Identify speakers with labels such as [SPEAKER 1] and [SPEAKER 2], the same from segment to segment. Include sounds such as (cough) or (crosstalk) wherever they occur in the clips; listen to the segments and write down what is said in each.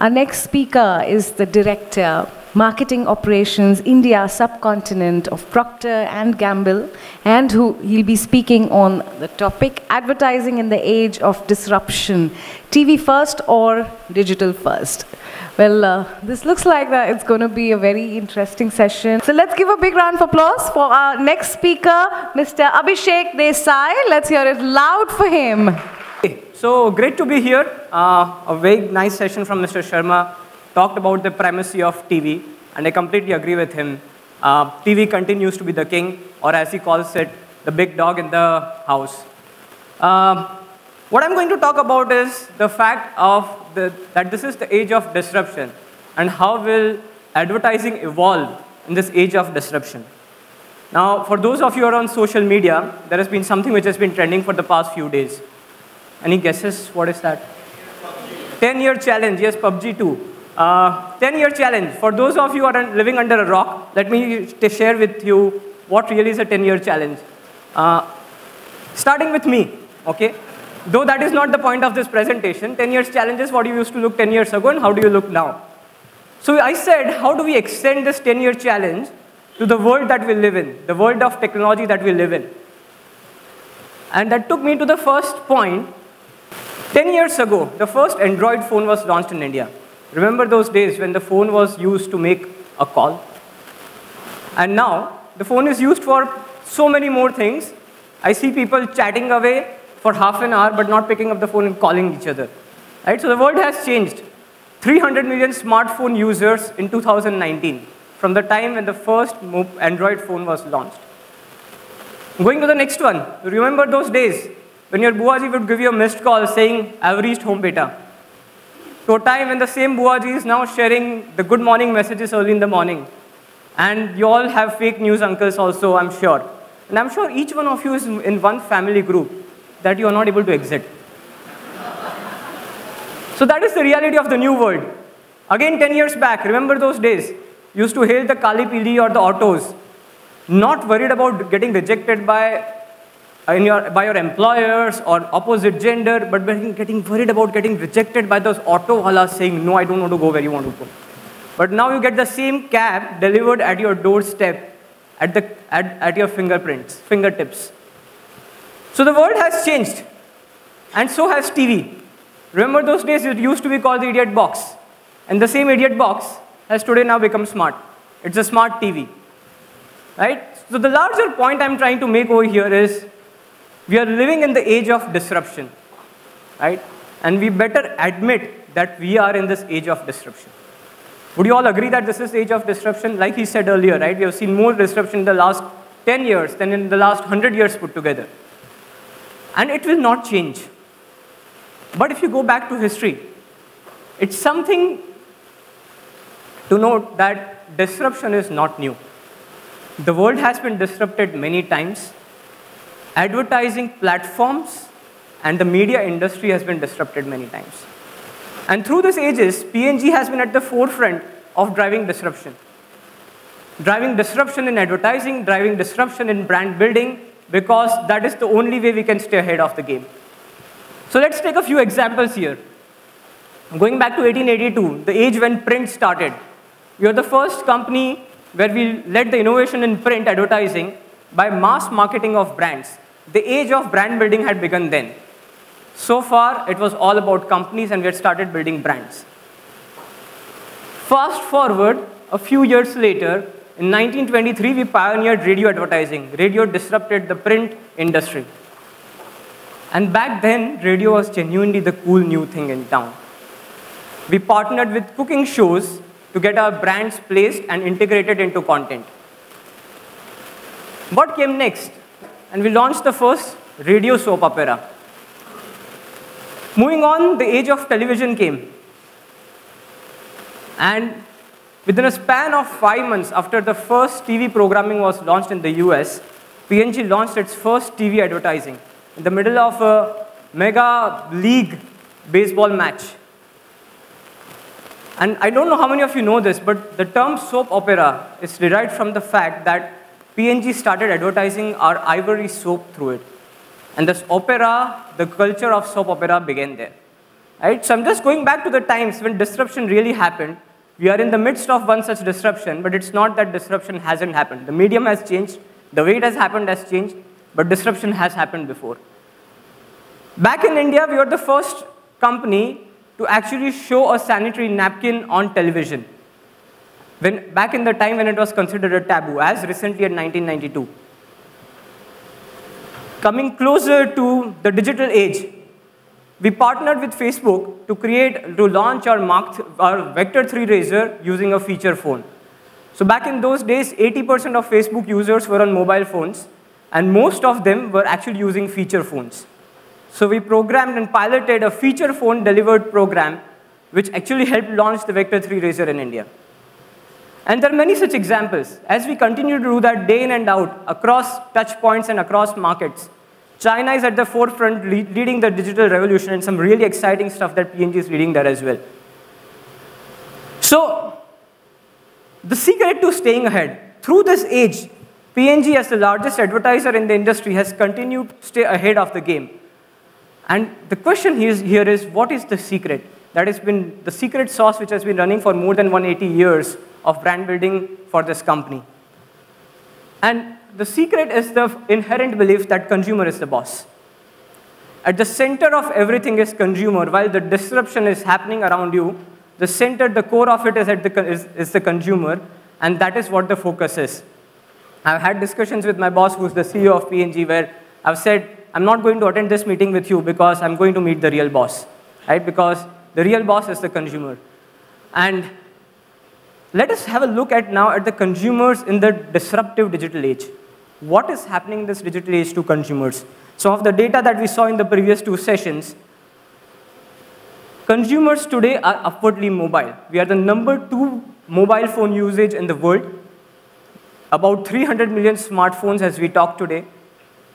[SPEAKER 1] Our next speaker is the Director, Marketing Operations India Subcontinent of Procter and Gamble, and who he'll be speaking on the topic Advertising in the Age of Disruption, TV first or digital first. Well, uh, this looks like that it's going to be a very interesting session. So let's give a big round of applause for our next speaker, Mr. Abhishek Desai. Let's hear it loud for him.
[SPEAKER 2] So great to be here. Uh, a very nice session from Mr. Sharma. Talked about the primacy of TV, and I completely agree with him. Uh, TV continues to be the king, or as he calls it, the big dog in the house. Um, what I'm going to talk about is the fact of the, that this is the age of disruption, and how will advertising evolve in this age of disruption. Now, for those of you who are on social media, there has been something which has been trending for the past few days. Any guesses? What is that? 10 year challenge. Yes, PUBG 2. Uh, 10 year challenge. For those of you who are living under a rock, let me share with you what really is a 10 year challenge. Uh, starting with me, okay? Though that is not the point of this presentation, 10 years challenge is what you used to look 10 years ago and how do you look now. So I said, how do we extend this 10 year challenge to the world that we live in, the world of technology that we live in? And that took me to the first point 10 years ago, the first Android phone was launched in India. Remember those days when the phone was used to make a call? And now, the phone is used for so many more things. I see people chatting away for half an hour but not picking up the phone and calling each other. Right? So the world has changed. 300 million smartphone users in 2019 from the time when the first Android phone was launched. Going to the next one. Remember those days when your Buaji would give you a missed call saying, I've reached home beta. To a time when the same Buaji is now sharing the good morning messages early in the morning. And you all have fake news uncles also, I'm sure. And I'm sure each one of you is in one family group that you are not able to exit. (laughs) so that is the reality of the new world. Again, 10 years back, remember those days? Used to hail the Kali Pili or the autos, not worried about getting rejected by Uh, your, by your employers or opposite gender, but getting worried about getting rejected by those auto wallahs saying, no, I don't want to go where you want to go. But now you get the same cab delivered at your doorstep, at, the, at, at your fingerprints, fingertips. So the world has changed, and so has TV. Remember those days it used to be called the idiot box, and the same idiot box has today now become smart. It's a smart TV, right? So the larger point I'm trying to make over here is we are living in the age of disruption, right? And we better admit that we are in this age of disruption. Would you all agree that this is age of disruption? Like he said earlier, right? We have seen more disruption in the last 10 years than in the last 100 years put together. And it will not change. But if you go back to history, it's something to note that disruption is not new. The world has been disrupted many times advertising platforms and the media industry has been disrupted many times. And through these ages, P&G has been at the forefront of driving disruption. Driving disruption in advertising, driving disruption in brand building, because that is the only way we can stay ahead of the game. So let's take a few examples here. Going back to 1882, the age when print started, we are the first company where we led the innovation in print advertising by mass marketing of brands. The age of brand building had begun then. So far, it was all about companies and we had started building brands. Fast forward, a few years later, in 1923, we pioneered radio advertising. Radio disrupted the print industry. And back then, radio was genuinely the cool new thing in town. We partnered with cooking shows to get our brands placed and integrated into content. What came next? And we launched the first radio soap opera. Moving on, the age of television came. And within a span of five months after the first TV programming was launched in the US, P&G launched its first TV advertising in the middle of a major league baseball match. And I don't know how many of you know this, but the term soap opera is derived from the fact that P&G started advertising our ivory soap through it. And this opera, the culture of soap opera began there. Right? So I'm just going back to the times when disruption really happened. We are in the midst of one such disruption, but it's not that disruption hasn't happened. The medium has changed, the way it has happened has changed, but disruption has happened before. Back in India, we were the first company to actually show a sanitary napkin on television. When, back in the time when it was considered a taboo, as recently at 1992. Coming closer to the digital age, we partnered with Facebook to create, to launch our, Mark, our Vector 3 razor using a feature phone. So back in those days, 80% of Facebook users were on mobile phones, and most of them were actually using feature phones. So we programmed and piloted a feature phone delivered program which actually helped launch the Vector 3 razor in India. And there are many such examples. As we continue to do that day in and out across touch points and across markets, China is at the forefront leading the digital revolution and some really exciting stuff that P&G is leading there as well. So, the secret to staying ahead, through this age, P&G as the largest advertiser in the industry has continued to stay ahead of the game. And the question here is, what is the secret? That has been the secret sauce which has been running for more than 180 years of brand building for this company. And the secret is the inherent belief that consumer is the boss. At the center of everything is consumer. While the disruption is happening around you, the center, the core of it is, at the, is, is the consumer, and that is what the focus is. I've had discussions with my boss, who's the CEO of P&G, where I've said, I'm not going to attend this meeting with you because I'm going to meet the real boss, right? Because the real boss is the consumer. And let us have a look at now at the consumers in the disruptive digital age. What is happening in this digital age to consumers? Some of the data that we saw in the previous two sessions, consumers today are upwardly mobile. We are the number two mobile phone usage in the world. About 300 million smartphones as we talk today,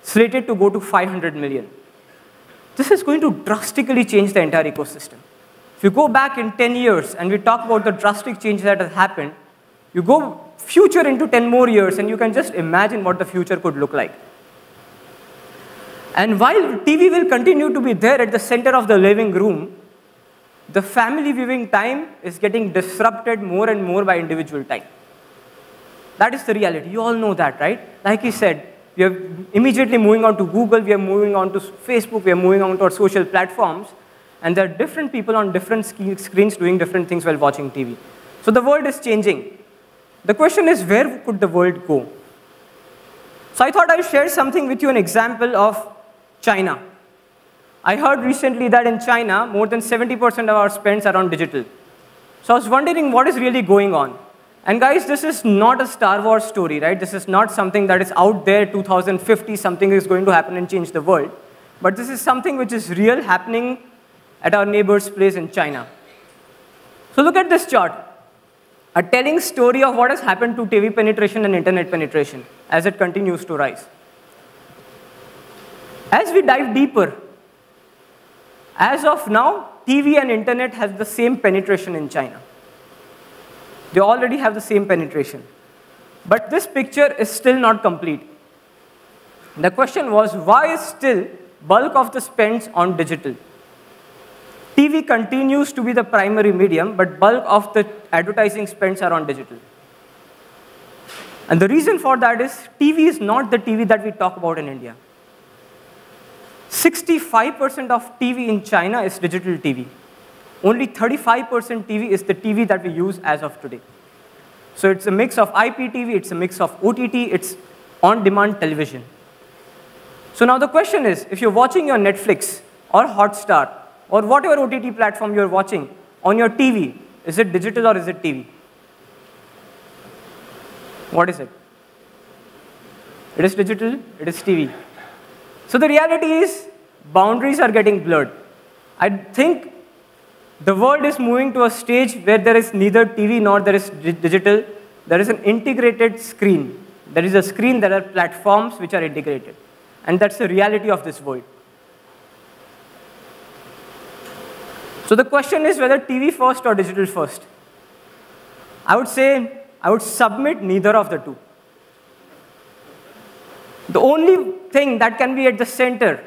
[SPEAKER 2] slated to go to 500 million. This is going to drastically change the entire ecosystem. If you go back in 10 years and we talk about the drastic change that has happened, you go future into 10 more years and you can just imagine what the future could look like. And while TV will continue to be there at the center of the living room, the family viewing time is getting disrupted more and more by individual time. That is the reality. You all know that, right? Like he said, we are immediately moving on to Google, we are moving on to Facebook, we are moving on to our social platforms. And there are different people on different screens doing different things while watching TV. So the world is changing. The question is, where could the world go? So I thought I'd share something with you, an example of China. I heard recently that in China, more than 70% of our spends are on digital. So I was wondering what is really going on. And guys, this is not a Star Wars story, right? This is not something that is out there 2050, something is going to happen and change the world. But this is something which is real happening at our neighbor's place in China. So look at this chart. A telling story of what has happened to TV penetration and internet penetration as it continues to rise. As we dive deeper, as of now, TV and internet has the same penetration in China. They already have the same penetration. But this picture is still not complete. The question was, why is still bulk of the spends on digital? TV continues to be the primary medium, but bulk of the advertising spends are on digital. And the reason for that is TV is not the TV that we talk about in India. 65% of TV in China is digital TV. Only 35% TV is the TV that we use as of today. So it's a mix of IPTV, it's a mix of OTT, it's on-demand television. So now the question is, if you're watching your Netflix or Hotstar or whatever OTT platform you're watching on your TV, is it digital or is it TV? What is it? It is digital, it is TV. So the reality is, boundaries are getting blurred. I think the world is moving to a stage where there is neither TV nor there is digital. There is an integrated screen. There is a screen, there are platforms which are integrated. And that's the reality of this world. So the question is whether TV first or digital first. I would say I would submit neither of the two. The only thing that can be at the center,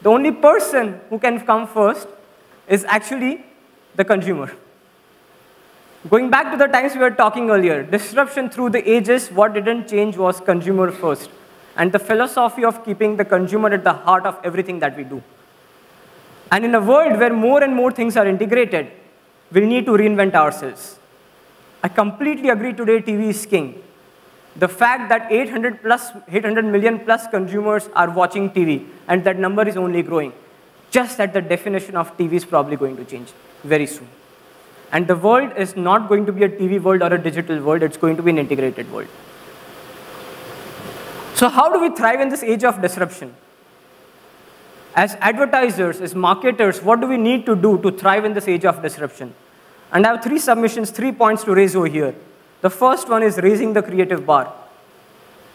[SPEAKER 2] the only person who can come first is actually the consumer. Going back to the times we were talking earlier, disruption through the ages, what didn't change was consumer first. And the philosophy of keeping the consumer at the heart of everything that we do. And in a world where more and more things are integrated, we need to reinvent ourselves. I completely agree today TV is king. The fact that 800 plus, 800 million plus consumers are watching TV, and that number is only growing, just that the definition of TV is probably going to change very soon. And the world is not going to be a TV world or a digital world, it's going to be an integrated world. So, how do we thrive in this age of disruption? As advertisers, as marketers, what do we need to do to thrive in this age of disruption? And I have three submissions, three points to raise over here. The first one is raising the creative bar.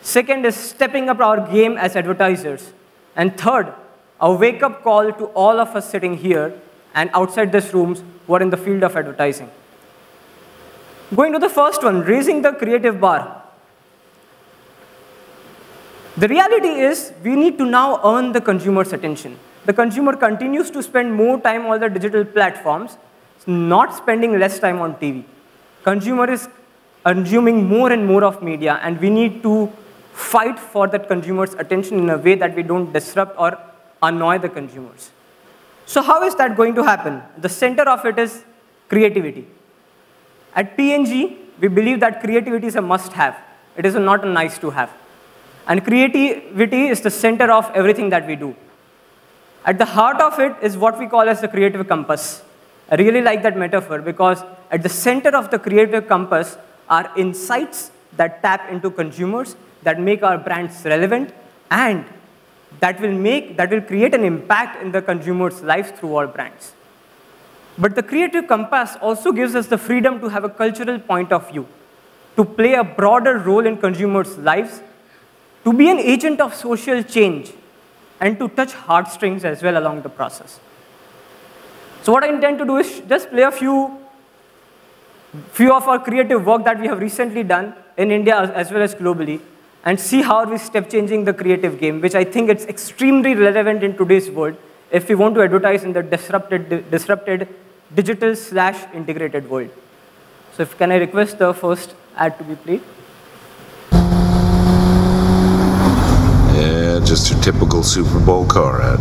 [SPEAKER 2] Second is stepping up our game as advertisers. And third, a wake up call to all of us sitting here and outside this rooms who are in the field of advertising. Going to the first one, raising the creative bar. The reality is we need to now earn the consumer's attention. The consumer continues to spend more time on the digital platforms, not spending less time on TV. Consumer is consuming more and more of media, and we need to fight for that consumer's attention in a way that we don't disrupt or annoy the consumers. So how is that going to happen? The center of it is creativity. At P&G, we believe that creativity is a must-have. It is not a nice-to-have. And creativity is the center of everything that we do. At the heart of it is what we call as the creative compass. I really like that metaphor because at the center of the creative compass are insights that tap into consumers, that make our brands relevant, and that will make, that will create an impact in the consumer's lives through our brands. But the creative compass also gives us the freedom to have a cultural point of view, to play a broader role in consumers' lives, to be an agent of social change, and to touch heartstrings as well along the process. So what I intend to do is just play a few, few of our creative work that we have recently done in India as well as globally, and see how we step changing the creative game, which I think it's extremely relevant in today's world if we want to advertise in the disrupted, disrupted digital slash integrated world. So if can I request the first ad to be played?
[SPEAKER 3] Yeah, just your typical Super Bowl car ad.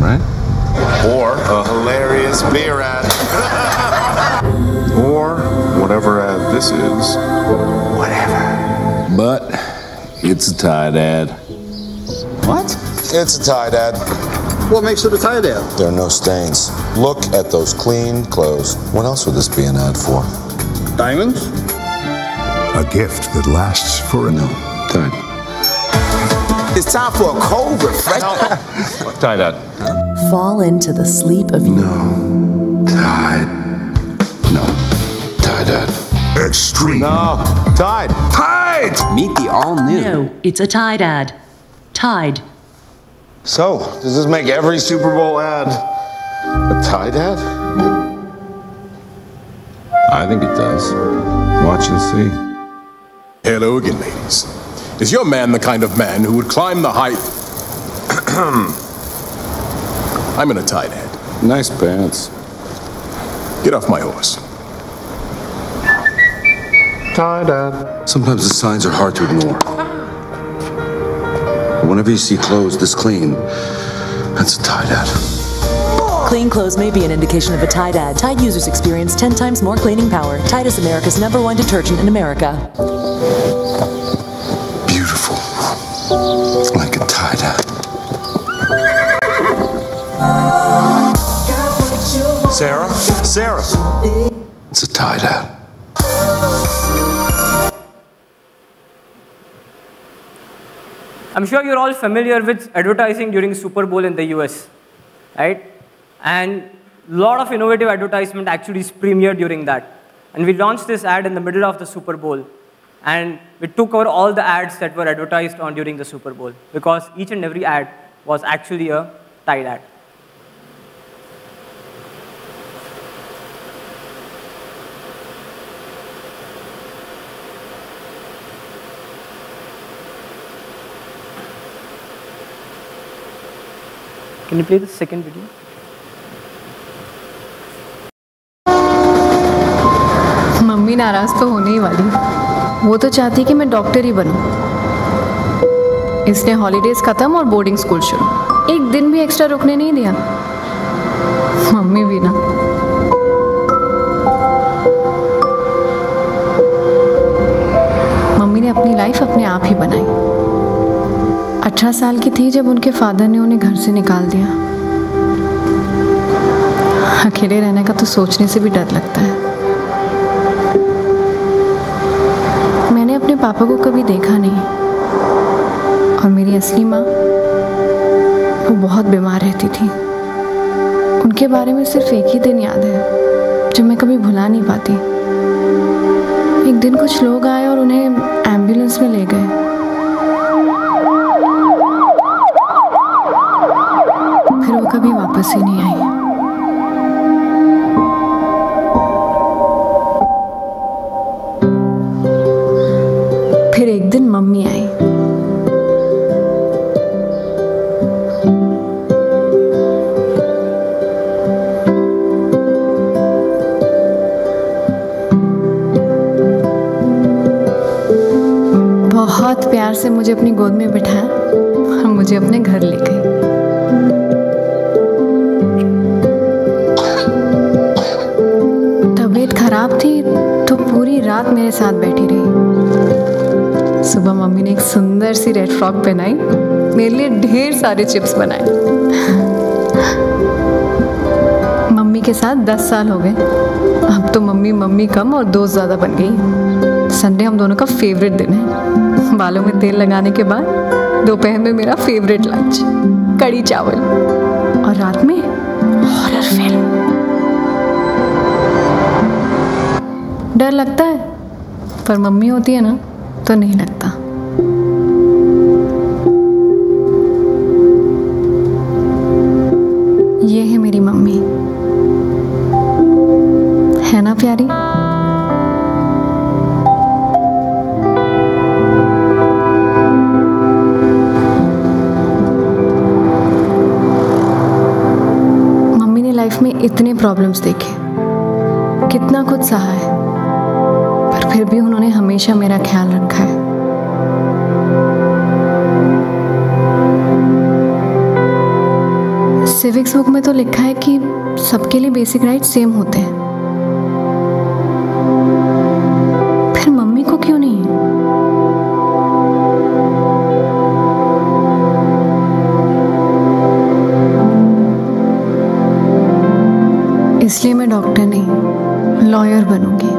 [SPEAKER 3] Right?
[SPEAKER 4] Or a hilarious beer ad. (laughs)
[SPEAKER 3] Or whatever ad this is.
[SPEAKER 4] Whatever.
[SPEAKER 3] But it's a Tide ad.
[SPEAKER 4] What?
[SPEAKER 5] It's a Tide ad.
[SPEAKER 6] What makes it a Tide ad?
[SPEAKER 5] There are no stains. Look at those clean clothes. What else would this be an ad for?
[SPEAKER 6] Diamonds?
[SPEAKER 7] A gift that lasts for a no.
[SPEAKER 3] Tide.
[SPEAKER 4] It's time for a cold refresh. (laughs)
[SPEAKER 3] Tide ad.
[SPEAKER 8] Fall into the sleep of
[SPEAKER 3] No. Tide. No. Tide ad.
[SPEAKER 7] Extreme.
[SPEAKER 4] No. Tide.
[SPEAKER 3] Tide!
[SPEAKER 9] Meet the all new.
[SPEAKER 10] No, it's a Tide ad. Tide.
[SPEAKER 5] So, does this make every Super Bowl ad a Tide ad?
[SPEAKER 3] I think it does. Watch and see.
[SPEAKER 7] Hello again, ladies. Is your man the kind of man who would climb the height? (clears throat) I'm in a tight ad.
[SPEAKER 3] Nice pants.
[SPEAKER 7] Get off my horse.
[SPEAKER 5] Tide ad.
[SPEAKER 3] Sometimes the signs are hard to ignore. But whenever you see clothes this clean, that's a Tide ad.
[SPEAKER 8] Clean clothes may be an indication of a Tide ad. Tide users experience 10 times more cleaning power. Tide is America's number one detergent in America.
[SPEAKER 3] Like a Tide ad.
[SPEAKER 4] Sarah? Sarah.
[SPEAKER 3] It's a Tide ad.
[SPEAKER 2] I'm sure you're all familiar with advertising during Super Bowl in the US, right? And a lot of innovative advertisement actually is premiered during that. And we launched this ad in the middle of the Super Bowl and we took over all the ads that were advertised on during the Super Bowl because each and every ad was actually a Tide ad. Can you play the second video?
[SPEAKER 9] Mummy नाराज़ तो होने ही वाली वो तो चाहती कि मैं doctor ही बनूं। इसने हॉलीडेज ख़त्म और बोर्डिंग स्कूल शुरू। एक दिन भी एक्स्ट्रा रुकने नहीं दिया। मम्मी भी ना। मम्मी ने अपनी लाइफ अपने आप ही बनाई। अठारह साल की थी जब उनके फादर ने उन्हें घर से निकाल दिया। अकेले रहने का तो सोचने से भी डर लगता है मैंने अपने पापा को कभी देखा नहीं। और मेरी असली माँ, वो बहुत बीमार रहती थी। उनके बारे में सिर्फ़ एक ही दिन याद है, जो मैं कभी भुला नहीं पाती। एक दिन कुछ लोग आए और उन्हें एंबुलेंस में ले गए। फिर वो कभी वापस ही नहीं आई। बहुत प्यार से मुझे अपनी गोद में बिठाया और मुझे अपने घर ले गई। तबीयत खराब थी तो पूरी रात मेरे साथ बैठी रही। सुबह मम्मी ने एक सुंदर सी रेड फ्रॉक पहनाई, मेरे लिए ढेर सारे चिप्स बनाए। मम्मी के साथ दस साल हो गए। अब तो मम्मी मम्मी कम और दोस्त ज़्यादा बन गई। संडे हम दोनों का फेवरेट दिन है। बालों में तेल लगाने के बाद दोपहर में मेरा फेवरेट लंच कड़ी चावल और रात में हॉरर फ़िल्म डर लगता है, पर मम्मी होती है ना तो नहीं लगता। ये है मेरी मम्मी। है ना प्यारी? लाइफ में इतने प्रॉब्लम्स देखे। कितना कुछ सहा है। पर फिर भी उन्होंने हमेशा मेरा ख्याल रखा है। सिविक्स बुक में तो लिखा है कि सबके लिए बेसिक राइट सेम होते हैं। डॉक्टर नहीं लॉयर बनूँगी।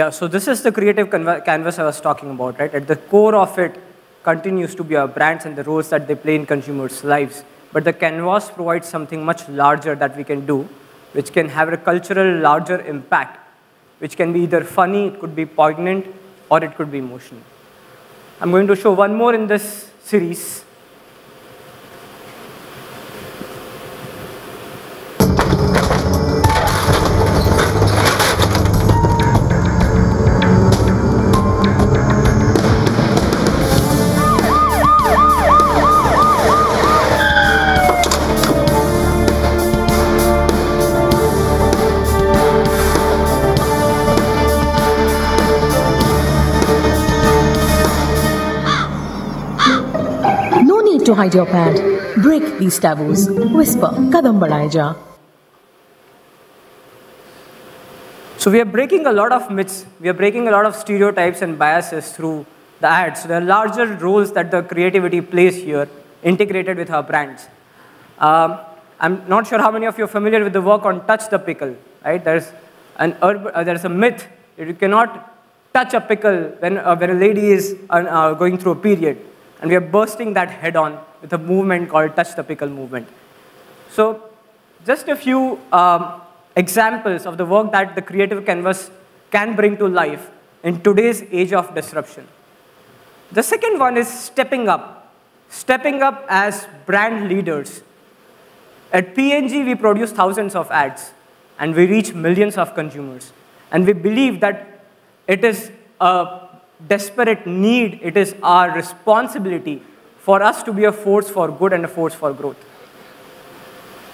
[SPEAKER 2] Yeah, so this is the creative canvas I was talking about, right? At the core of it continues to be our brands and the roles that they play in consumers' lives. But the canvas provides something much larger that we can do, which can have a cultural larger impact, which can be either funny, it could be poignant, or it could be emotional. I'm going to show one more in this series.
[SPEAKER 11] To hide your pad. Break these taboos. Whisper, kadam badhaya ja.
[SPEAKER 2] So we are breaking a lot of myths. We are breaking a lot of stereotypes and biases through the ads. So there are larger roles that the creativity plays here, integrated with our brands. Um, I'm not sure how many of you are familiar with the work on touch the pickle. Right? There's an uh, there's a myth that you cannot touch a pickle when, uh, when a lady is uh, uh, going through a period, and we are bursting that head on with a movement called touch the pickle movement. So just a few um, examples of the work that the creative canvas can bring to life in today's age of disruption. The second one is stepping up. Stepping up as brand leaders. At P&G, we produce thousands of ads and we reach millions of consumers. And we believe that it is a desperate need, it is our responsibility for us to be a force for good and a force for growth.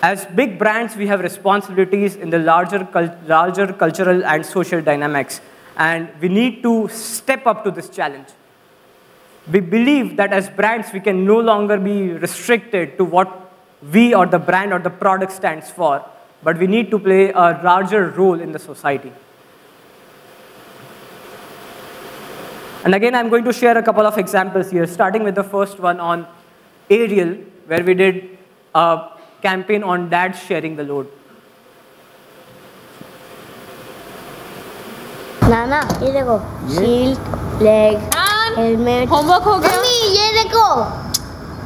[SPEAKER 2] As big brands, we have responsibilities in the larger, larger cultural and social dynamics, and we need to step up to this challenge. We believe that as brands, we can no longer be restricted to what we or the brand or the product stands for, but we need to play a larger role in the society. And again, I'm going to share a couple of examples here, starting with the first one on Ariel, where we did a campaign on dads sharing the load.
[SPEAKER 12] नाना ये देखो shield leg helmet
[SPEAKER 13] homework हो गया
[SPEAKER 12] mummy ये देखो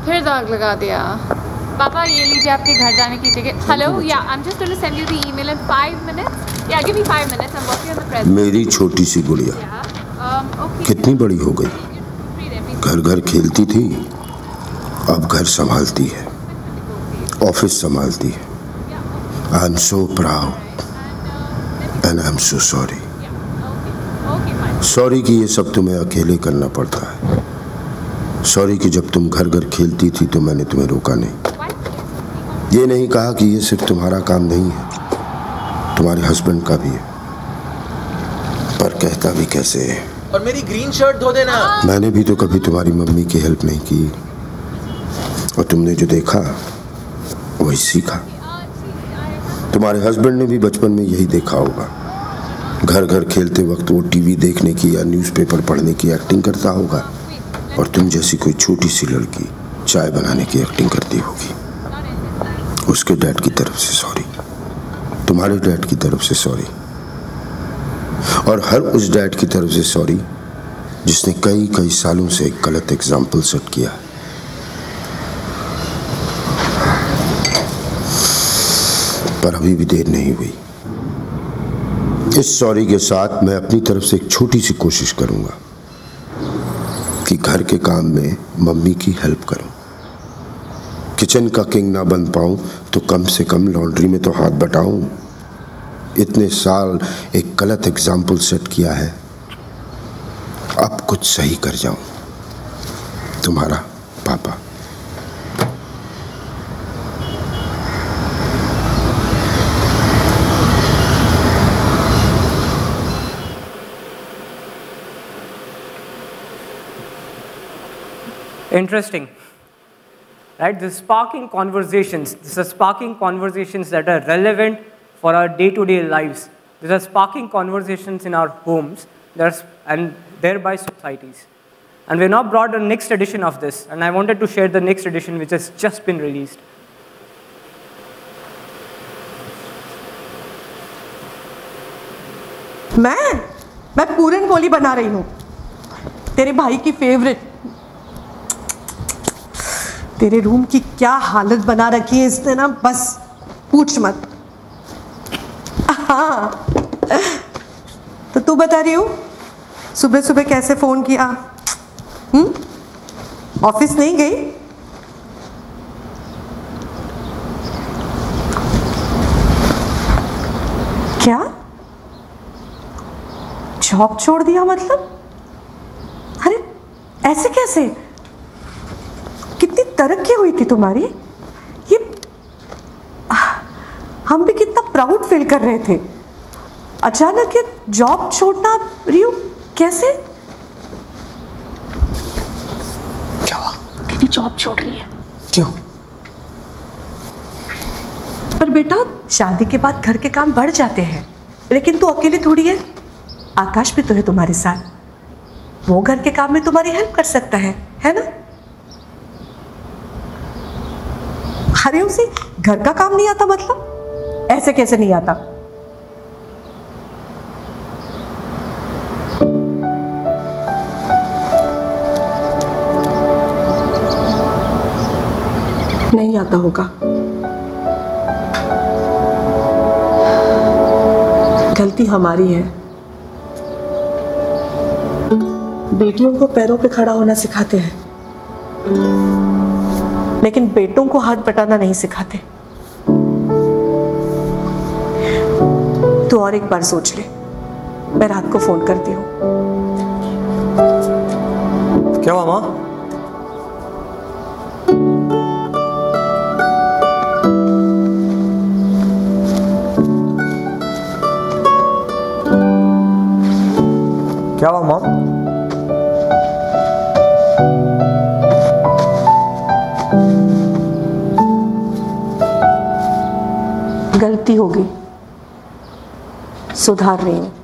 [SPEAKER 13] फिर दाग लगा दिया पापा ये लीजिए आपके घर जाने की टिकट हेलो या I am just going to send you the email in 5 minutes या give me 5 minutes I am working on the present
[SPEAKER 5] मेरी छोटी सी गुड़िया कितनी बड़ी हो गई। घर घर खेलती थी, अब घर संभालती है, ऑफ़िस संभालती है। I am so proud and I am so sorry sorry कि ये सब तुम्हें अकेले करना पड़ता है। सॉरी कि जब तुम घर घर खेलती थी तो मैंने तुम्हें रोका नहीं। ये नहीं कहा कि ये सिर्फ़ तुम्हारा काम नहीं है, तुम्हारे हस्बैंड का भी है, पर कहता भी कैसे है।
[SPEAKER 14] और मेरी ग्रीन शर्ट धो देना।
[SPEAKER 5] मैंने भी तो कभी तुम्हारी मम्मी की हेल्प नहीं की। और तुमने जो देखा वही सीखा। तुम्हारे हस्बैंड ने भी बचपन में यही देखा होगा। घर घर खेलते वक्त वो टीवी देखने की या न्यूज़पेपर पढ़ने की एक्टिंग करता होगा। और तुम जैसी कोई छोटी सी लड़की चाय बनाने की एक्टिंग करती होगी। उसके डैड की तरफ़ से सॉरी तुम्हारे डैड की तरफ़ से सॉरी और हर उस डैड की तरफ़ से सॉरी जिसने कई कई सालों से एक गलत एग्ज़ाम्पल सेट किया। पर अभी भी देर नहीं हुई। इस सॉरी के साथ मैं अपनी तरफ़ से एक छोटी सी कोशिश करूँगा कि घर के काम में मम्मी की हेल्प करूँ। किचन का किंग ना बन पाऊँ तो कम से कम लॉन्ड्री में तो हाथ बटाऊं। इतने साल एक गलत एग्ज़ाम्पल सेट किया है। अब कुछ सही कर जाऊँ। तुम्हारा papa.
[SPEAKER 2] Interesting right the sparking conversation the sparking conversation that are relevant for our day-to-day lives. These are sparking conversations in our homes there's, and thereby societies. And we now brought the next edition of this, and I wanted to share the next edition which has just been released.
[SPEAKER 15] मैं मैं पूरन पोली बना रही हूँ तेरे भाई की favourite तेरे room की क्या हालत बना रखी है इसने ना बस पूछ मत हाँ। तो तू बता रही हो, सुबह सुबह कैसे फ़ोन किया? हम्म? ऑफ़िस नहीं गई? क्या? जॉब छोड़ दिया मतलब? अरे, ऐसे कैसे? कितनी तरक्की हुई थी तुम्हारी ये हम भी कितना प्राउड फील कर रहे थे। अचानक ये जॉब छोड़ना रियू कैसे?
[SPEAKER 11] जॉब छोड़ रही है।
[SPEAKER 15] क्यों? पर बेटा शादी के बाद घर के काम बढ़ जाते हैं। लेकिन तू अकेले थोड़ी है। आकाश भी तो है तुम्हारे साथ। वो घर के काम में तुम्हारी हेल्प कर सकता है है ना? अरे उसे घर का काम नहीं आता मतलब? ऐसे कैसे नहीं आता? नहीं आता होगा। गलती हमारी है। बेटियों को पैरों पे खड़ा होना सिखाते हैं, लेकिन बेटों को हाथ बटाना नहीं सिखाते। तो और एक बार सोच ले। मैं रात को फ़ोन करती हूँ।
[SPEAKER 2] क्या हुआ माँ? क्या हुआ माँ?
[SPEAKER 15] गलती होगी सुधार रही हूँ।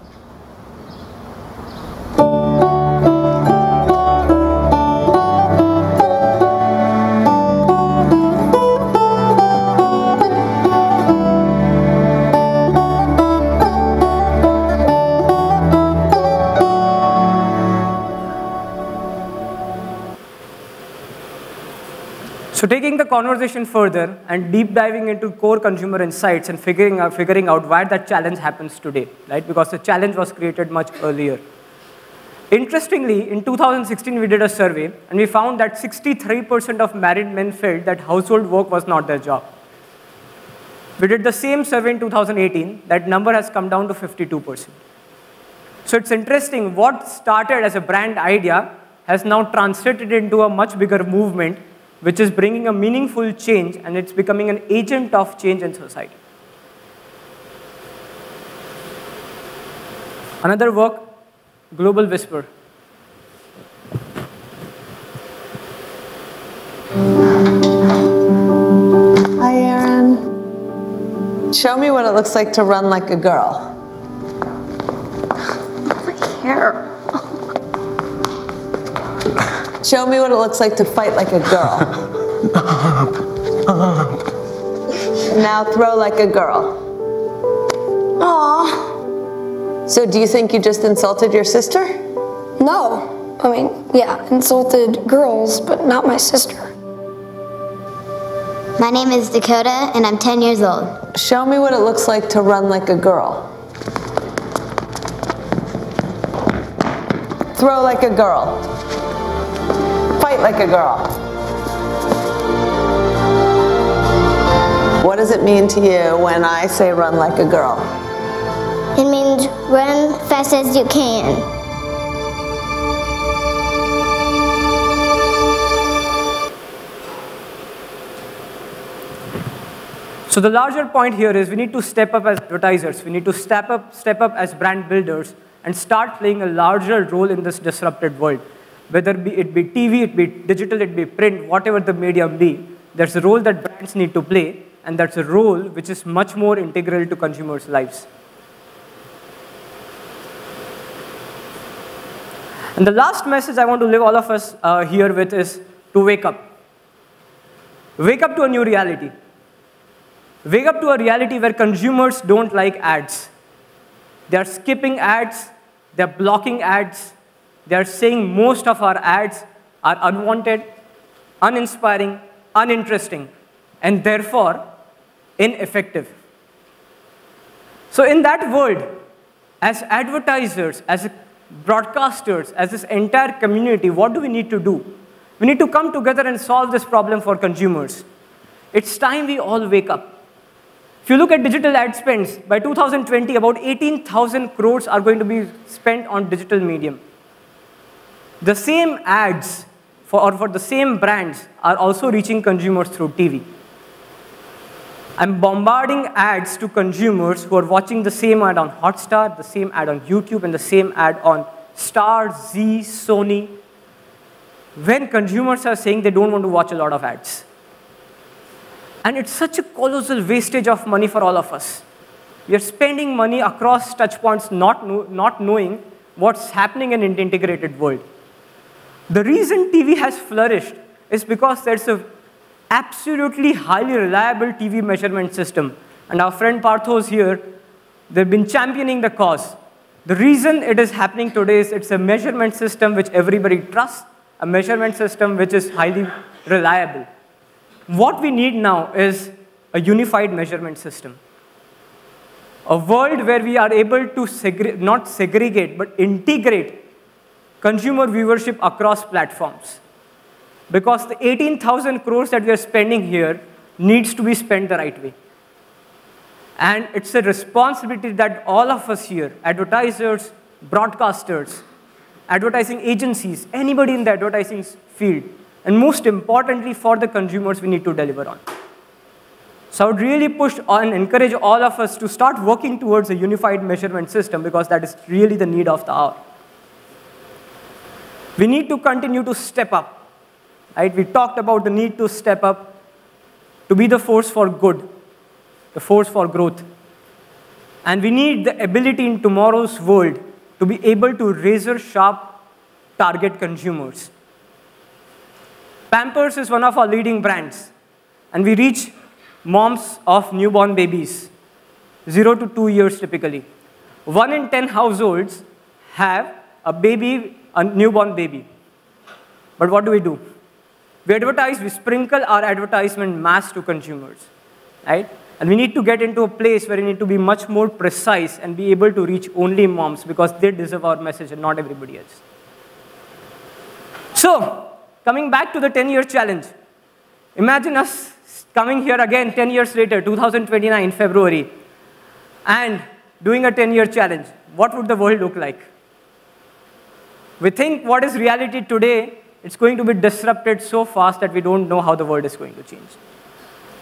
[SPEAKER 2] Conversation further and deep diving into core consumer insights and figuring out, figuring out why that challenge happens today, right? Because the challenge was created much earlier. Interestingly, in 2016, we did a survey and we found that 63% of married men felt that household work was not their job. We did the same survey in 2018, that number has come down to 52%. So it's interesting, what started as a brand idea has now translated into a much bigger movement which is bringing a meaningful change and it's becoming an agent of change in society. Another work, Global Whisper.
[SPEAKER 16] Hi, Aaron. Show me what it looks like to run like a girl.
[SPEAKER 17] Hair.
[SPEAKER 16] Show me what it looks like to fight like a girl. Now throw like a girl.
[SPEAKER 17] Aww.
[SPEAKER 16] So do you think you just insulted your sister?
[SPEAKER 17] No. I mean, yeah, insulted girls, but not my sister.
[SPEAKER 12] My name is Dakota, and I'm 10 years old.
[SPEAKER 16] Show me what it looks like to run like a girl. Throw like a girl. Fight like a girl. What does it mean to you when I say run like a girl?
[SPEAKER 12] It means run fast as you can.
[SPEAKER 2] So the larger point here is we need to step up as advertisers. We need to step up, step up as brand builders and start playing a larger role in this disrupted world. Whether it be TV, it be digital, it be print, whatever the medium be, there's a role that brands need to play, and that's a role which is much more integral to consumers' lives. And the last message I want to leave all of us uh, here with is to wake up. Wake up to a new reality. Wake up to a reality where consumers don't like ads. They are skipping ads, they're blocking ads, they are saying most of our ads are unwanted, uninspiring, uninteresting, and therefore ineffective. So, in that world, as advertisers, as broadcasters, as this entire community, what do we need to do? We need to come together and solve this problem for consumers. It's time we all wake up. If you look at digital ad spends, by 2020, about 18,000 crores are going to be spent on digital medium. The same ads for, or for the same brands are also reaching consumers through TV. I'm bombarding ads to consumers who are watching the same ad on Hotstar, the same ad on YouTube, and the same ad on Star, Zee, Sony. When consumers are saying they don't want to watch a lot of ads. And it's such a colossal wastage of money for all of us. We are spending money across touchpoints not, know, not knowing what's happening in an integrated world. The reason TV has flourished is because there's an absolutely highly reliable TV measurement system. And our friend Partho's here, they've been championing the cause. The reason it is happening today is it's a measurement system which everybody trusts, a measurement system which is highly reliable. What we need now is a unified measurement system. a world where we are able to segre- not segregate but integrate consumer viewership across platforms. Because the 18,000 crores that we are spending here needs to be spent the right way. And it's a responsibility that all of us here, advertisers, broadcasters, advertising agencies, anybody in the advertising field, and most importantly for the consumers we need to deliver on. So I would really push and encourage all of us to start working towards a unified measurement system because that is really the need of the hour. We need to continue to step up. Right? We talked about the need to step up to be the force for good, the force for growth. And we need the ability in tomorrow's world to be able to razor sharp target consumers. Pampers is one of our leading brands, and we reach moms of newborn babies, zero to two years typically. One in 10 households have a baby, a newborn baby. But what do we do? We advertise, we sprinkle our advertisement mass to consumers, right? And we need to get into a place where we need to be much more precise and be able to reach only moms because they deserve our message and not everybody else. So, coming back to the 10 year challenge, imagine us coming here again 10 years later, 2029, February, and doing a 10 year challenge. What would the world look like? We think what is reality today, it's going to be disrupted so fast that we don't know how the world is going to change.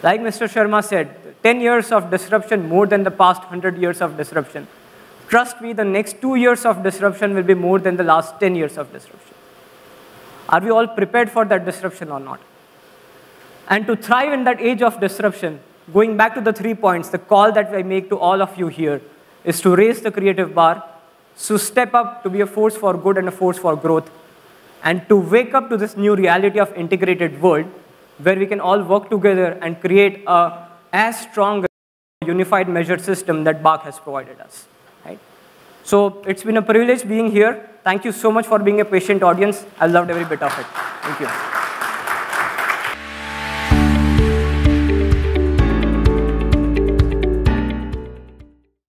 [SPEAKER 2] Like Mr. Sharma said, 10 years of disruption more than the past 100 years of disruption. Trust me, the next two years of disruption will be more than the last 10 years of disruption. Are we all prepared for that disruption or not? And to thrive in that age of disruption, going back to the three points, the call that I make to all of you here is to raise the creative bar, to step up to be a force for good and a force for growth, and to wake up to this new reality of integrated world where we can all work together and create a as strong unified measure system that BARC has provided us. Right? So it's been a privilege being here. Thank you so much for being a patient audience. I loved every bit of it. Thank you.